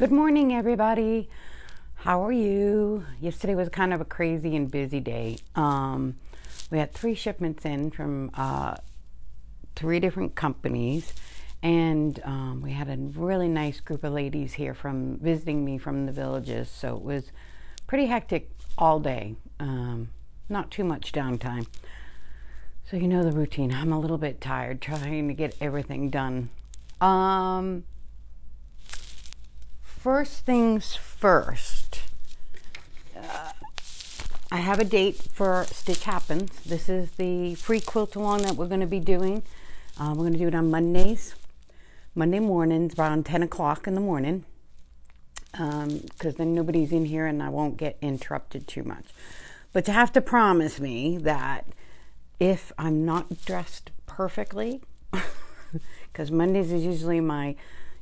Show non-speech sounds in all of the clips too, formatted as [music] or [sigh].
Good morning, everybody. How are you? Yesterday was kind of a crazy and busy day. Um, we had three shipments in from uh, three different companies, and um, we had a really nice group of ladies here from visiting me from the villages. So it was pretty hectic all day. Um, not too much downtime. So you know the routine. I'm a little bit tired trying to get everything done. Um, first things first. Uh, I have a date for Stitch Happens. This is the free quilt along that we're going to be doing. Uh, we're going to do it on Mondays, Monday mornings, around 10 o'clock in the morning, because um, then nobody's in here and I won't get interrupted too much. But you have to promise me that if I'm not dressed perfectly, [laughs] because Mondays is usually my,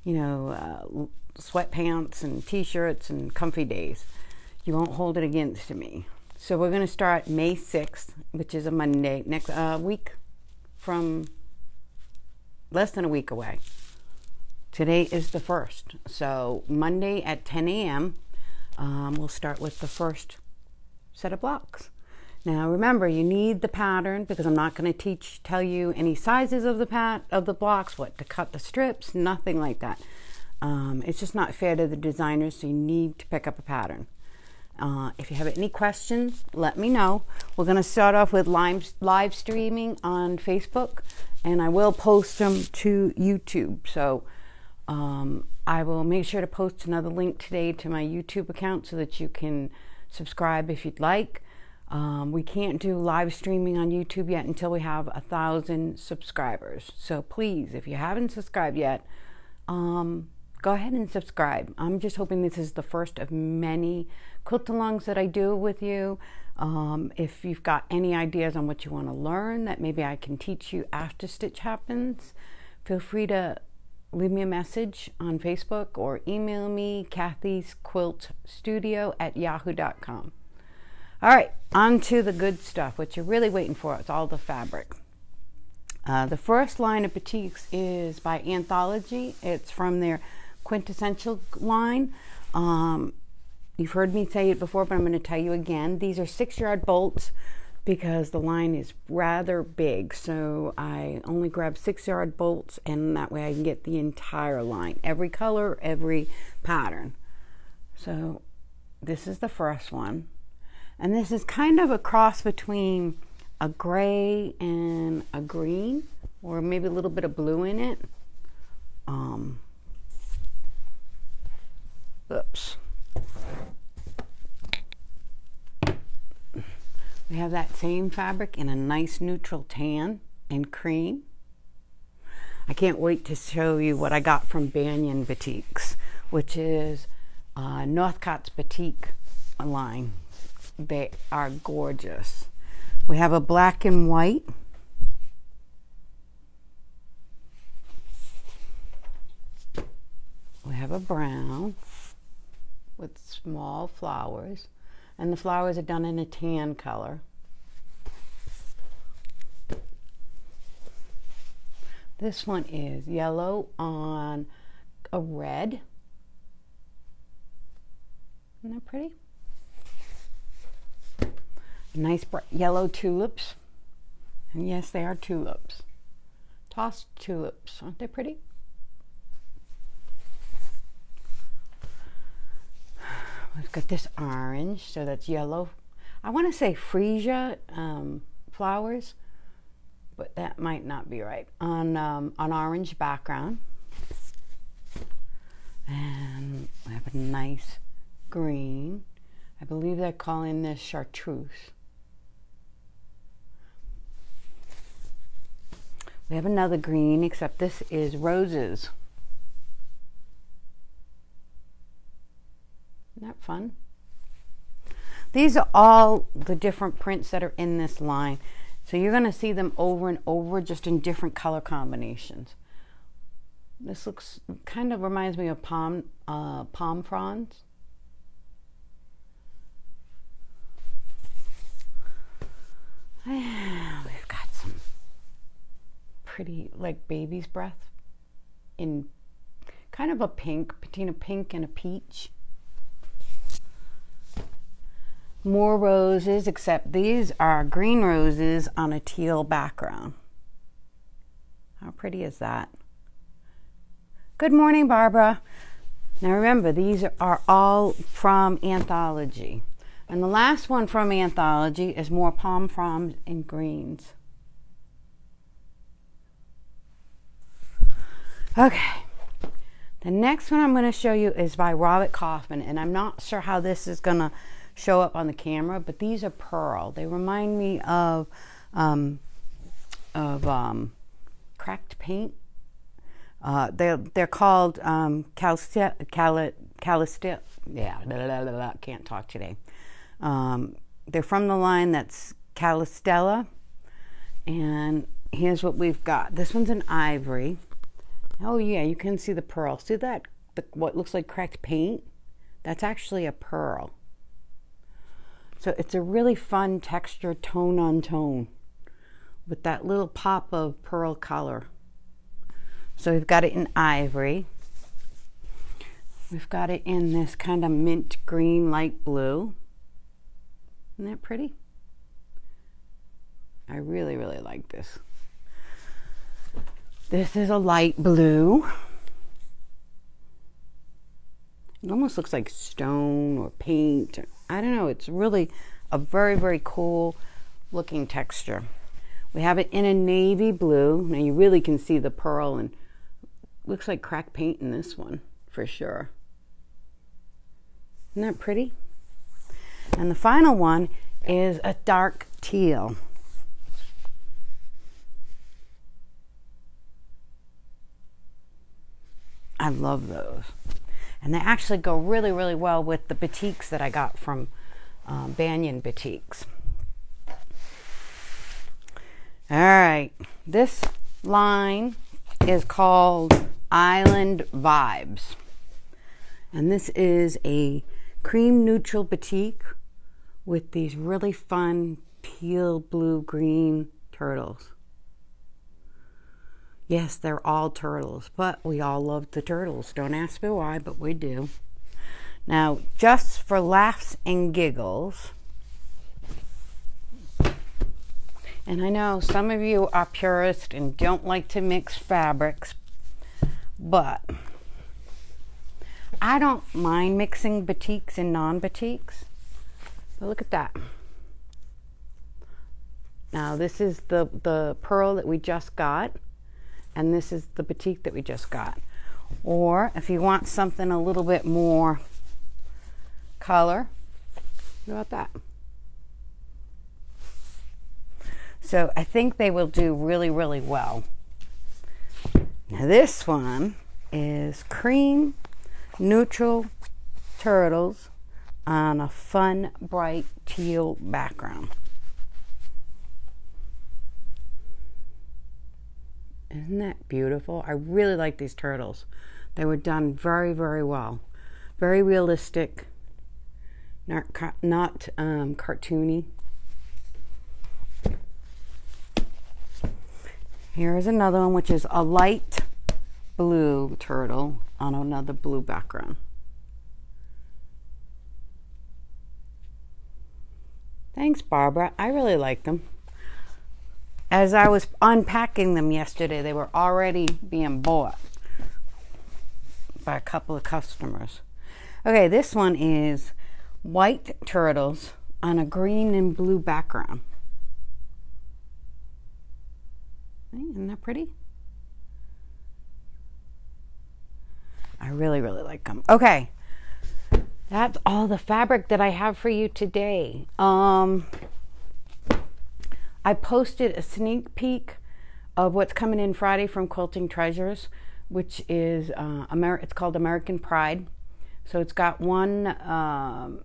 you know, uh, sweatpants and t-shirts and comfy days. You won't hold it against me. So we're going to start May 6th, which is a Monday, next uh, week from less than a week away. Today is the first. So Monday at 10 a.m., um, we'll start with the first set of blocks. Now remember, you need the pattern because I'm not going to teach, tell you any sizes of the pat of the blocks, what to cut the strips, nothing like that. Um, it's just not fair to the designers, so you need to pick up a pattern. Uh, if you have any questions, let me know. We're going to start off with live, live streaming on Facebook, and I will post them to YouTube. So um, I will make sure to post another link today to my YouTube account so that you can subscribe if you'd like. Um, we can't do live streaming on YouTube yet until we have a thousand subscribers. So please, if you haven't subscribed yet, um, go ahead and subscribe. I'm just hoping this is the first of many quilt alongs that I do with you. Um, if you've got any ideas on what you want to learn that maybe I can teach you after Stitch happens, feel free to leave me a message on Facebook or email me, Kathy's Quilt Studio at yahoo.com. All right, on to the good stuff, what you're really waiting for. It's all the fabric. Uh, the first line of batiks is by Anthology. It's from their quintessential line. Um, you've heard me say it before, but I'm going to tell you again. These are six yard bolts because the line is rather big. So I only grab six yard bolts, and that way I can get the entire line, every color, every pattern. So this is the first one. And this is kind of a cross between a gray and a green, or maybe a little bit of blue in it. Um, Oops. We have that same fabric in a nice neutral tan and cream. I can't wait to show you what I got from Banyan Batiks, which is uh, Northcott's Batik line. They are gorgeous. We have a black and white. We have a brown with small flowers. And the flowers are done in a tan color. This one is yellow on a red. Isn't that pretty? Nice bright yellow tulips. And yes, they are tulips. Tossed tulips. Aren't they pretty? We've got this orange, so that's yellow. I want to say freesia um, flowers, but that might not be right. On um, on orange background, and we have a nice green. I believe they're calling this chartreuse. We have another green, except this is roses. Isn't that fun? These are all the different prints that are in this line. So you're going to see them over and over just in different color combinations. This looks kind of reminds me of palm uh, palm fronds. [sighs] We've got some pretty like baby's breath in kind of a pink, between a pink and a peach. More roses, except these are green roses on a teal background. How pretty is that? Good morning, Barbara. Now remember, these are all from Anthology. And the last one from Anthology is more palm fronds and greens. Okay. The next one I'm going to show you is by Robert Kaufman, and I'm not sure how this is going to show up on the camera, but these are pearl. They remind me of um, of um, cracked paint. Uh, they're they're called um, calcite, yeah, can't talk today. Um, they're from the line that's Calistella. And here's what we've got. This one's an ivory. Oh yeah, you can see the pearl. See that? The, what looks like cracked paint? That's actually a pearl. So it's a really fun texture, tone on tone, with that little pop of pearl color. So we've got it in ivory. We've got it in this kind of mint green, light blue. Isn't that pretty? I really, really like this. This is a light blue. It almost looks like stone or paint. I don't know. It's really a very, very cool looking texture. We have it in a navy blue. Now you really can see the pearl and looks like cracked paint in this one for sure. Isn't that pretty? And the final one is a dark teal. I love those. And they actually go really, really well with the batiks that I got from um, Banyan Batiks. All right, this line is called Island Vibes. And this is a cream neutral batik with these really fun teal blue green turtles. Yes, they're all turtles, but we all love the turtles. Don't ask me why, but we do. Now, just for laughs and giggles, and I know some of you are purists and don't like to mix fabrics, but I don't mind mixing batiks and non batiks. But look at that. Now, this is the, the pearl that we just got and this is the batik that we just got. Or if you want something a little bit more color, how about that? So I think they will do really, really well. Now this one is cream neutral turtles on a fun bright teal background. Isn't that beautiful? I really like these turtles. They were done very, very well. Very realistic, not, not um, cartoony. Here is another one, which is a light blue turtle on another blue background. Thanks, Barbara. I really like them as I was unpacking them yesterday, they were already being bought by a couple of customers. Okay, this one is white turtles on a green and blue background. Isn't that pretty? I really, really like them. Okay, that's all the fabric that I have for you today. Um, I posted a sneak peek of what's coming in Friday from Quilting Treasures, which is uh, Amer- it's called American Pride. So it's got one um,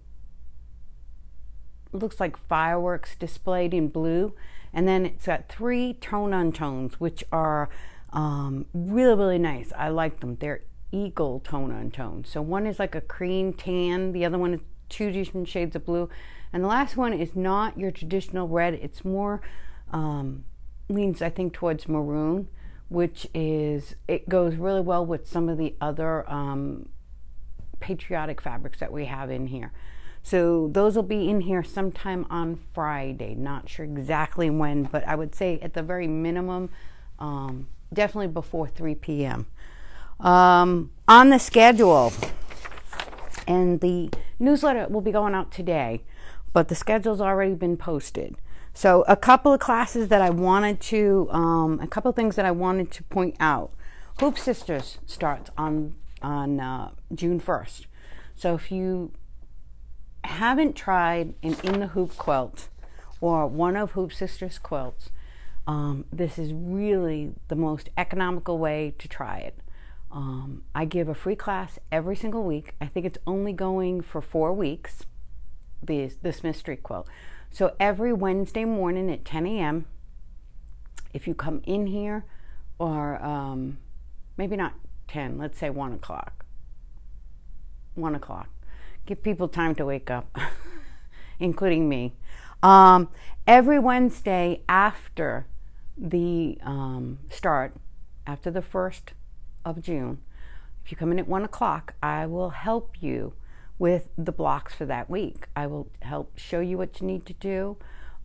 looks like fireworks displayed in blue, and then it's got three tone on tones, which are um, really really nice. I like them. They're eagle tone on tones. So one is like a cream tan, the other one is two different shades of blue, and the last one is not your traditional red. It's more um, leans, I think, towards maroon which is it goes really well with some of the other um, patriotic fabrics that we have in here. So those will be in here sometime on Friday. Not sure exactly when, but I would say at the very minimum, um, definitely before 3 p.m. Um, on the schedule, and the newsletter will be going out today, but the schedule's already been posted. So a couple of classes that I wanted to, um, a couple of things that I wanted to point out. Hoop Sisters starts on on uh, June 1st. So if you haven't tried an in the hoop quilt or one of Hoop Sisters quilts, um, this is really the most economical way to try it. Um, I give a free class every single week. I think it's only going for four weeks. This this mystery quilt. So every Wednesday morning at 10 a.m. If you come in here, or um, maybe not 10, let's say 1 o'clock. 1 o'clock. Give people time to wake up, [laughs] including me. Um, every Wednesday after the um, start, after the 1st of June, if you come in at 1 o'clock, I will help you with the blocks for that week. I will help show you what you need to do.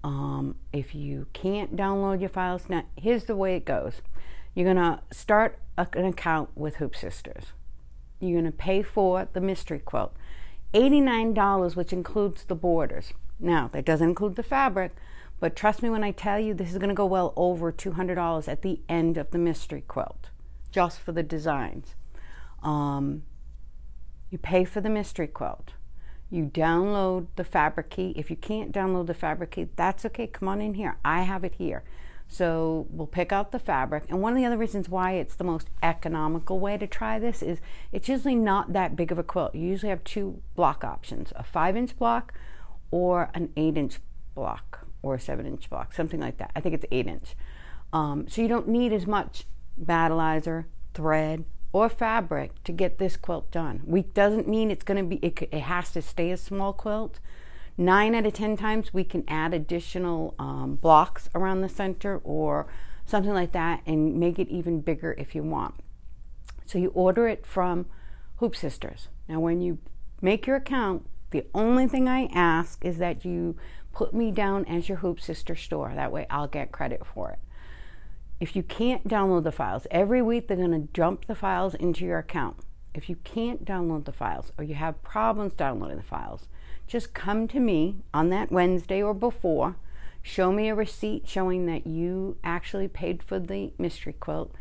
Um, if you can't download your files, now here's the way it goes. You're gonna start an account with Hoop Sisters. You're gonna pay for the mystery quilt, $89, which includes the borders. Now that doesn't include the fabric, but trust me when I tell you this is gonna go well over $200 at the end of the mystery quilt, just for the designs. Um, you pay for the mystery quilt. You download the fabric key. If you can't download the fabric key, that's okay. Come on in here. I have it here. So we'll pick out the fabric. And one of the other reasons why it's the most economical way to try this is it's usually not that big of a quilt. You usually have two block options, a five inch block or an eight inch block or a seven inch block, something like that. I think it's eight inch. Um, so you don't need as much battleizer, thread, or fabric to get this quilt done. Week doesn't mean it's going to be, it, it, has to stay a small quilt. Nine out of 10 times we can add additional um, blocks around the center or something like that and make it even bigger if you want. So you order it from Hoop Sisters. Now, when you make your account, the only thing I ask is that you put me down as your Hoop Sister store. That way I'll get credit for it if you can't download the files, every week they're going to dump the files into your account. If you can't download the files or you have problems downloading the files, just come to me on that Wednesday or before, show me a receipt showing that you actually paid for the mystery quilt,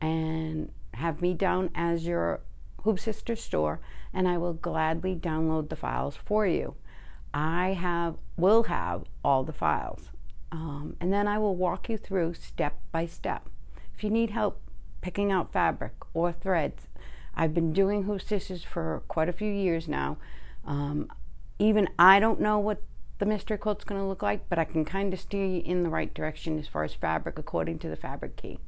and have me down as your Hoop Sister store, and I will gladly download the files for you. I have will have all the files. Um, and then I will walk you through step by step. If you need help picking out fabric or threads, I've been doing hoop stitches for quite a few years now. Um, even I don't know what the mystery quilt's going to look like, but I can kind of steer you in the right direction as far as fabric according to the fabric key.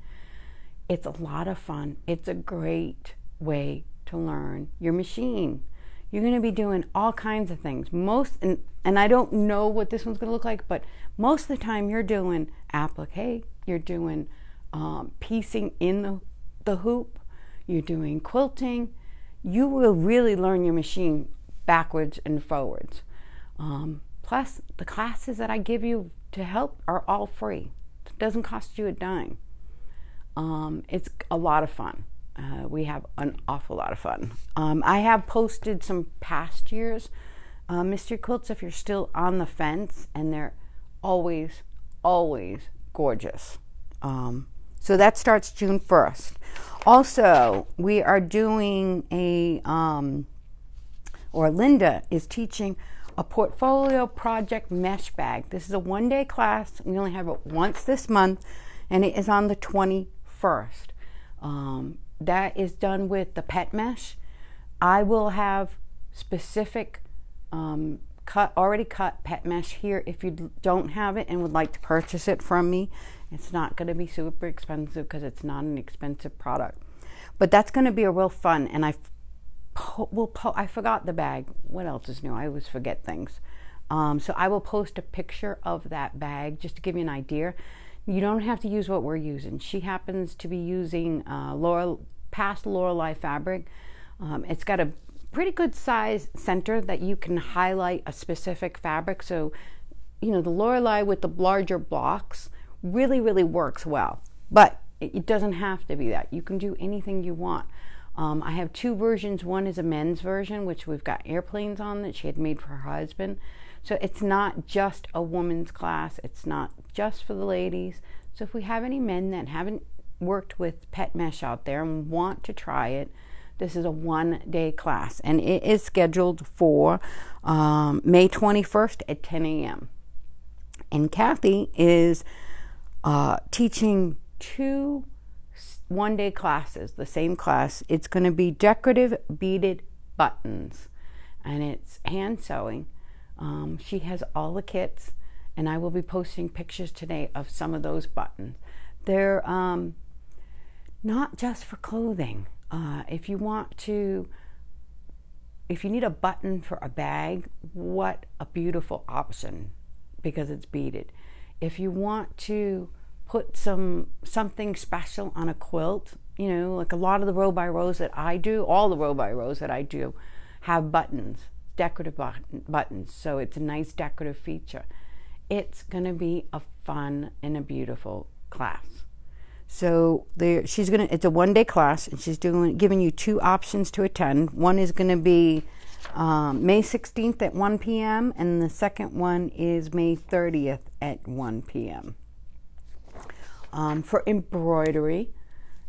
It's a lot of fun. It's a great way to learn your machine. You're going to be doing all kinds of things. Most, and, and I don't know what this one's going to look like, but most of the time you're doing applique, you're doing um, piecing in the, the hoop, you're doing quilting. You will really learn your machine backwards and forwards. Um, plus, the classes that I give you to help are all free. It doesn't cost you a dime. Um, it's a lot of fun. Uh, we have an awful lot of fun. Um, I have posted some past years uh, mystery quilts if you're still on the fence, and they're always, always gorgeous. Um, so that starts June 1st. Also, we are doing a, um, or Linda is teaching a portfolio project mesh bag. This is a one day class. We only have it once this month, and it is on the 21st. Um, that is done with the pet mesh. I will have specific um, cut already cut pet mesh here if you don't have it and would like to purchase it from me. It's not going to be super expensive because it's not an expensive product. But that's going to be a real fun and I will I forgot the bag. What else is new? I always forget things. Um, so I will post a picture of that bag just to give you an idea. You don't have to use what we're using. She happens to be using uh, Laura, past Lorelei fabric. Um, it's got a pretty good size center that you can highlight a specific fabric. So, you know, the Lorelei with the larger blocks really, really works well. But it doesn't have to be that. You can do anything you want. Um, I have two versions. One is a men's version, which we've got airplanes on that she had made for her husband. So it's not just a woman's class, it's not just for the ladies. So if we have any men that haven't worked with pet mesh out there and want to try it, this is a one day class and it is scheduled for um, May 21st at 10 a.m. And Kathy is uh, teaching two one day classes, the same class. It's going to be decorative beaded buttons and it's hand sewing. Um, she has all the kits, and I will be posting pictures today of some of those buttons. They're um, not just for clothing. Uh, if you want to, if you need a button for a bag, what a beautiful option because it's beaded. If you want to put some something special on a quilt. You know, like a lot of the row by rows that I do, all the row by rows that I do, have buttons, decorative buttons. So it's a nice decorative feature. It's going to be a fun and a beautiful class. So there, she's gonna. It's a one-day class, and she's doing giving you two options to attend. One is going to be um, May 16th at 1 p.m., and the second one is May 30th at 1 p.m. Um, for embroidery,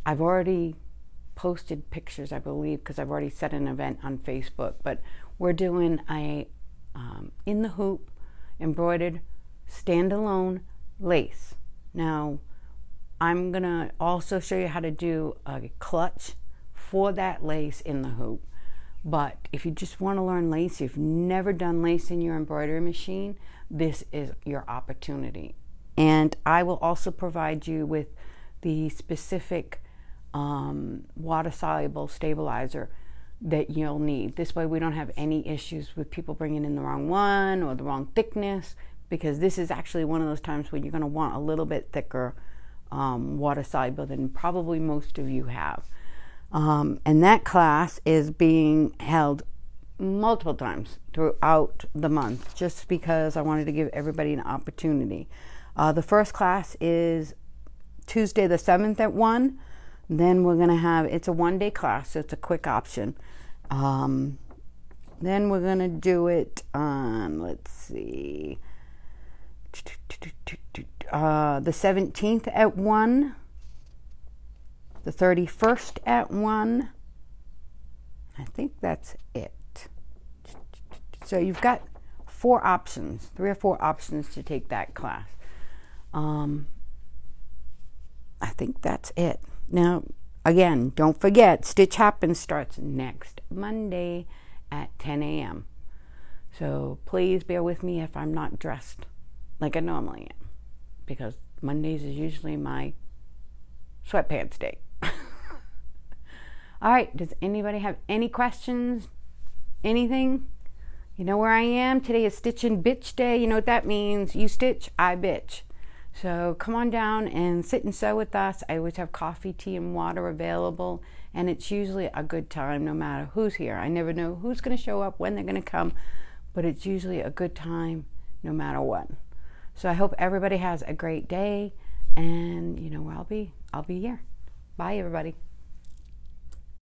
I've already posted pictures, I believe, because I've already set an event on Facebook. But we're doing a um, in the hoop embroidered standalone lace. Now, I'm gonna also show you how to do a clutch for that lace in the hoop. But if you just want to learn lace, you've never done lace in your embroidery machine, this is your opportunity. And I will also provide you with the specific um, water soluble stabilizer that you'll need. This way, we don't have any issues with people bringing in the wrong one or the wrong thickness because this is actually one of those times when you're going to want a little bit thicker um, water soluble than probably most of you have. Um, and that class is being held multiple times throughout the month just because I wanted to give everybody an opportunity. Uh, the first class is Tuesday the 7th at 1. Then we're going to have, it's a one day class, so it's a quick option. Um, then we're going to do it on, let's see, uh, the 17th at 1, the 31st at 1. I think that's it. So you've got four options, three or four options to take that class. Um, I think that's it. Now, again, don't forget, Stitch Happens starts next Monday at 10 a.m. So please bear with me if I'm not dressed like I normally am, because Mondays is usually my sweatpants day. [laughs] All right, does anybody have any questions? Anything? You know where I am? Today is Stitch and Bitch Day. You know what that means? You stitch, I bitch. So come on down and sit and sew with us. I always have coffee, tea, and water available, and it's usually a good time no matter who's here. I never know who's going to show up, when they're going to come, but it's usually a good time no matter what. So I hope everybody has a great day, and you know where I'll be. I'll be here. Bye, everybody.